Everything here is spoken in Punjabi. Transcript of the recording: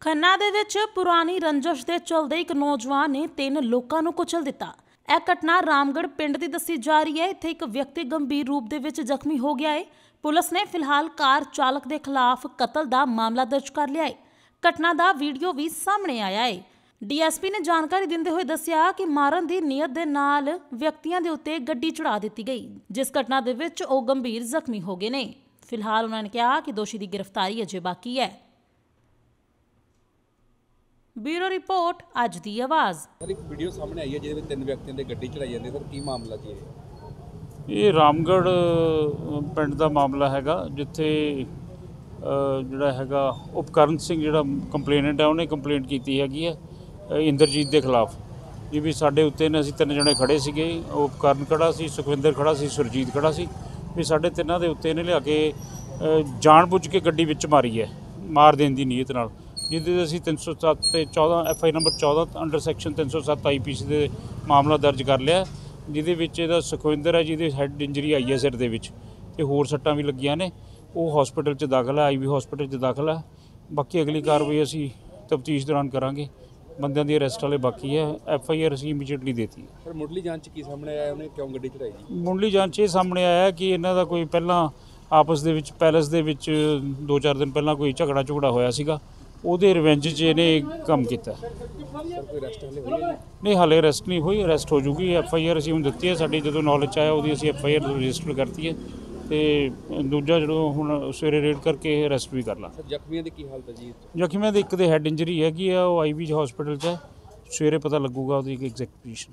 ਖੰਨਾ ਦੇ ਵਿੱਚ ਪੁਰਾਣੀ ਰੰਜਸ਼ ਦੇ ਚਲਦੇ ਇੱਕ ਨੌਜਵਾਨ ਨੇ ਤਿੰਨ ਲੋਕਾਂ ਨੂੰ ਕੁਚਲ ਦਿੱਤਾ। ਇਹ ਘਟਨਾ ਰਾਮਗੜ੍ਹ ਪਿੰਡ ਦੀ ਦੱਸੀ ਜਾ ਰਹੀ ਹੈ। ਇੱਥੇ ਇੱਕ ਵਿਅਕਤੀ ਗੰਭੀਰ ਰੂਪ ਦੇ ਵਿੱਚ ਜ਼ਖਮੀ ਹੋ ਗਿਆ ਹੈ। ਪੁਲਿਸ ਨੇ ਫਿਲਹਾਲ ਕਾਰ ਚਾਲਕ ਦੇ ਖਿਲਾਫ ਕਤਲ ਦਾ ਮਾਮਲਾ ਦਰਜ ਕਰ ਲਿਆ ਹੈ। ਘਟਨਾ ਦਾ ਵੀਡੀਓ ਵੀ ਸਾਹਮਣੇ ਆਇਆ ਹੈ। ਡੀਐਸਪੀ ਨੇ ਜਾਣਕਾਰੀ ਦਿੰਦੇ ਹੋਏ ਦੱਸਿਆ ਕਿ ਮਾਰਨ ਦੀ ਨੀਅਤ ਦੇ ਨਾਲ ਵਿਅਕਤੀਆਂ ਦੇ ਉੱਤੇ ਗੱਡੀ ਚੜਾ ਦਿੱਤੀ ਗਈ, ਜਿਸ ਘਟਨਾ ਦੇ ਵਿੱਚ ਉਹ ਗੰਭੀਰ ਜ਼ਖਮੀ ਹੋ ਗਏ ਨੇ। ਫਿਲਹਾਲ ਉਹਨਾਂ ਨੇ ਕਿਹਾ ਕਿ ਦੋਸ਼ੀ ਦੀ ਗ੍ਰਿਫਤਾਰੀ ਅਜੇ ਬਾਕੀ ਹੈ। ਬਿਊਰੋ ਰਿਪੋਰਟ ਅੱਜ ਦੀ ਆਵਾਜ਼। ਸਰ ਇੱਕ ਵੀਡੀਓ ਸਾਹਮਣੇ ਆਈ ਹੈ ਜਿਹਦੇ ਵਿੱਚ ਤਿੰਨ ਵਿਅਕਤੀਆਂ ਦੇ ਗੱਡੀ ਚੜਾਈ ਜਾਂਦੀ ਹੈ। ਸਰ ਕੀ ਮਾਮਲਾ ਜੀ ਇਹ ਇਹ ਰਾਮਗੜ੍ਹ ਅ, ਪਿੰਡ ਦਾ ਮਾਮਲਾ ਹੈਗਾ ਜਿੱਥੇ ਜਿਹੜਾ ਹੈਗਾ ਉਪਕਰਨ ਸਿੰਘ ਜਿਹੜਾ ਕੰਪਲੇਨੈਂਟ ਹੈ ਉਹਨੇ ਕੰਪਲੇਂਟ ਕੀਤੀ ਹੈਗੀ ਹੈ ਇੰਦਰਜੀਤ ਦੇ ਖਿਲਾਫ। ਜੀ ਵੀ ਸਾਡੇ ਉੱਤੇ ਨੇ ਅਸੀਂ ਤਿੰਨ ਜਣੇ ਖੜੇ ਸੀਗੇ ਉਹ ਉਪਕਰਨ ਖੜਾ ਸੀ ਸੁਖਵਿੰਦਰ ਖੜਾ ਸੀ ਸੁਰਜੀਤ ਖੜਾ ਸੀ ਵੀ ਸਾਡੇ ਤਿੰਨਾਂ ਦੇ ਉੱਤੇ ਇਹਨੇ ਲਿਆ ਕੇ ਜਾਣਬੁੱਝ ਕੇ ਗੱਡੀ ਵਿੱਚ ਮਾਰੀ ਹੈ ਮਾਰ ਦੇਣ ਦੀ ਨੀਅਤ ਨਾਲ। ਜਿਹਦੇ ਤੇ ਅਸੀਂ 307 ਤੇ 14 F I number 14 under section 307 IPC ਦੇ ਮਾਮਲਾ ਦਰਜ ਕਰ ਲਿਆ ਜਿਹਦੇ ਵਿੱਚ ਇਹਦਾ ਸੁਖਵਿੰਦਰ ਹੈ ਜਿਹਦੇ ਹੈਡ ਇੰਜਰੀ ਆਈ ਹੈ ਸਿਰ ਦੇ ਵਿੱਚ ਤੇ ਹੋਰ ਸੱਟਾਂ ਵੀ ਲੱਗੀਆਂ ਨੇ ਉਹ ਹਸਪੀਟਲ 'ਚ ਦਾਖਲ ਹੈ ਆਈਵੀ ਹਸਪੀਟਲ 'ਚ ਦਾਖਲ ਹੈ। ਬਾਕੀ ਅਗਲੀ ਕਾਰਵਾਈ ਅਸੀਂ ਤਫਤੀਸ਼ ਦੌਰਾਨ ਕਰਾਂਗੇ ਬੰਦਿਆਂ ਦੀ ਅਰੈਸਟ ਵਾਲੇ ਬਾਕੀ ਹੈ ਐਫ ਆਈ ਆਰ ਅਸੀਂ ਇਮੀਡੀਏਟਲੀ ਦੇਤੀ ਹੈ। ਸਰ ਮੁੱਢਲੀ ਜਾਂਚ ਕੀ ਸਾਹਮਣੇ ਆਇਆ ਉਹਨੇ ਕਿਉਂ ਗੱਡੀ ਚੜਾਈ ਜੀ? ਮੁੰਡਲੀ ਜਾਂਚ ਇਹ ਸਾਹਮਣੇ ਆਇਆ ਕਿ ਇਹਨਾਂ ਦਾ ਕੋਈ ਪਹਿਲਾਂ ਆਪਸ ਦੇ ਵਿੱਚ ਪੈਲਸ ਦੇ ਵਿੱਚ 2-4 ਦਿਨ ਪਹਿਲਾਂ ਕੋਈ ਝਗੜਾ ਝੁਗੜਾ ਹੋਇਆ ਸੀਗਾ। ਉਹਦੇ ਰਿਵੈਂਜ 'ਚ ਇਹਨੇ ਇਹ ਕੰਮ ਕੀਤਾ। ਨਹੀਂ ਹਾਲੇ ਅਰੈਸਟ ਨਹੀਂ ਹੋਈ ਅਰੈਸਟ ਹੋ ਜੂਗੀ ਐਫ ਆਈ ਆਰ ਅਸੀਂ ਹੁਣ ਦਿੱਤੀ ਹੈ ਸਾਡੀ ਜਦੋਂ ਨੌਲੇਜ ਆਇਆ ਉਹਦੀ ਅਸੀਂ ਐਫ ਆਈ ਆਰ ਰਜਿਸਟਰ ਕਰਤੀ ਹੈ ਤੇ ਦੂਜਾ ਜਦੋਂ ਹੁਣ ਸਵੇਰੇ ਰੇਡ ਕਰਕੇ ਅਰੈਸਟ ਵੀ ਕਰ ਲਾਂ। ਜ਼ਖਮੀਆਂ ਦੀ ਕੀ ਹਾਲਤ ਹੈ ਜੀ ਜ਼ਖਮੀਆਂ ਦੇ ਇੱਕ ਦੇ ਹੈਡ ਇੰਜਰੀ ਹੈਗੀ ਆ ਉਹ ਆਈਵੀ ਹਸਪੀਟਲ 'ਚ ਹੈ। ਸਵੇਰੇ ਪਤਾ ਲੱਗੂਗਾ ਉਹਦੀ ਐਗਜ਼ੈਕਟ ਪੋਜੀਸ਼ਨ